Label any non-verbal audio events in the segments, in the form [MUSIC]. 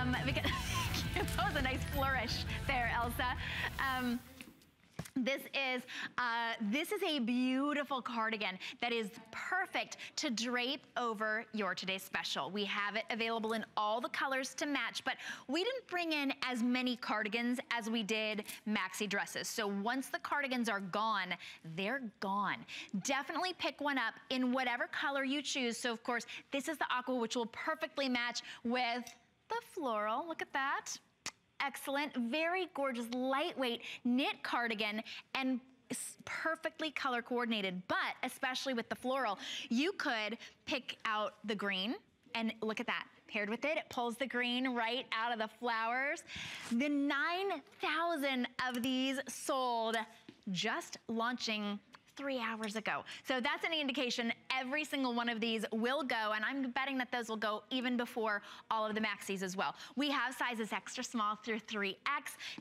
Um, because [LAUGHS] [LAUGHS] that was a nice flourish there, Elsa. Um, this is, uh, this is a beautiful cardigan that is perfect to drape over your today's special. We have it available in all the colors to match, but we didn't bring in as many cardigans as we did maxi dresses. So once the cardigans are gone, they're gone. Definitely pick one up in whatever color you choose. So of course, this is the aqua, which will perfectly match with the floral. Look at that excellent, very gorgeous, lightweight knit cardigan and perfectly color coordinated, but especially with the floral, you could pick out the green and look at that. Paired with it, it pulls the green right out of the flowers. The 9,000 of these sold just launching three hours ago. So that's any indication every single one of these will go, and I'm betting that those will go even before all of the maxis as well. We have sizes extra small through 3X.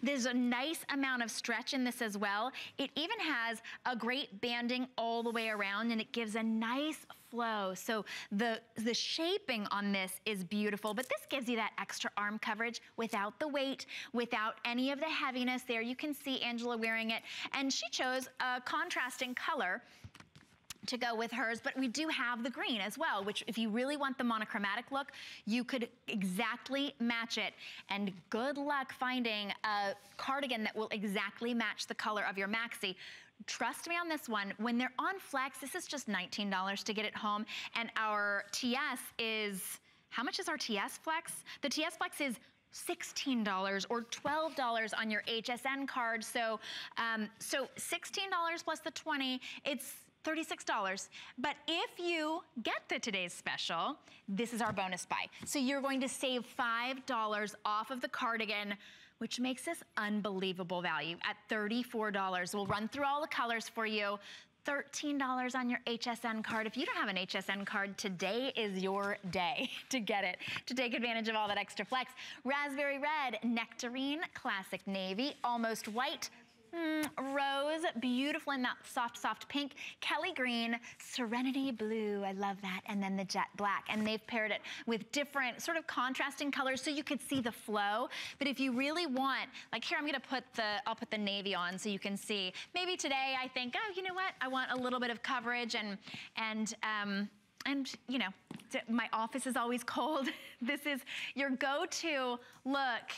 There's a nice amount of stretch in this as well. It even has a great banding all the way around, and it gives a nice flow. So the, the shaping on this is beautiful, but this gives you that extra arm coverage without the weight, without any of the heaviness there. You can see Angela wearing it, and she chose a contrasting color to go with hers, but we do have the green as well, which if you really want the monochromatic look, you could exactly match it. And good luck finding a cardigan that will exactly match the color of your maxi. Trust me on this one, when they're on flex, this is just $19 to get it home. And our TS is, how much is our TS flex? The TS flex is $16 or $12 on your HSN card. So, um, so $16 plus the 20, it's $36. But if you get the today's special, this is our bonus buy. So you're going to save $5 off of the cardigan which makes this unbelievable value at $34. We'll run through all the colors for you. $13 on your HSN card. If you don't have an HSN card, today is your day [LAUGHS] to get it, to take advantage of all that extra flex. Raspberry red, nectarine, classic navy, almost white, Mm, rose, beautiful in that soft, soft pink. Kelly green, serenity blue, I love that. And then the jet black. And they've paired it with different sort of contrasting colors so you could see the flow. But if you really want, like here, I'm gonna put the, I'll put the navy on so you can see. Maybe today I think, oh, you know what? I want a little bit of coverage and, and, um, and you know, my office is always [LAUGHS] cold. this is your go-to look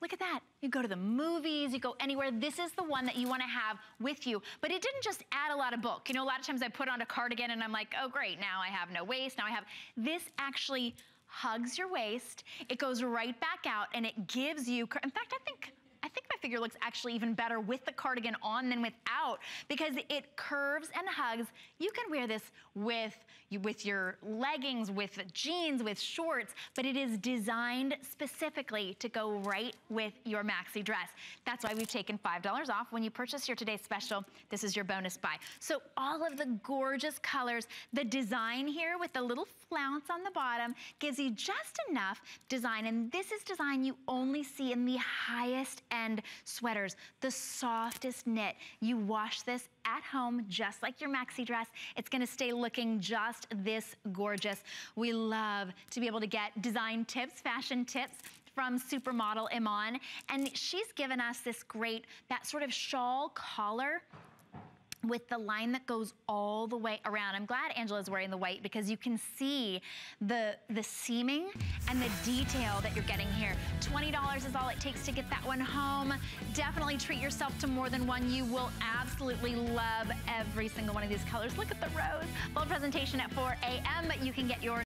Look at that. You go to the movies, you go anywhere. This is the one that you wanna have with you. But it didn't just add a lot of bulk. You know, a lot of times I put on a cardigan and I'm like, oh great, now I have no waist, now I have, this actually hugs your waist, it goes right back out and it gives you, in fact, I think Figure looks actually even better with the cardigan on than without because it curves and hugs. You can wear this with, with your leggings, with jeans, with shorts, but it is designed specifically to go right with your maxi dress. That's why we've taken $5 off when you purchase your today's special. This is your bonus buy. So all of the gorgeous colors, the design here with the little flounce on the bottom gives you just enough design. And this is design you only see in the highest end sweaters, the softest knit. You wash this at home, just like your maxi dress. It's gonna stay looking just this gorgeous. We love to be able to get design tips, fashion tips from supermodel Iman. And she's given us this great, that sort of shawl collar with the line that goes all the way around. I'm glad Angela's wearing the white because you can see the, the seaming and the detail that you're getting here. $20 is all it takes to get that one home. Definitely treat yourself to more than one. You will absolutely love every single one of these colors. Look at the rose. Full presentation at 4 a.m. You can get your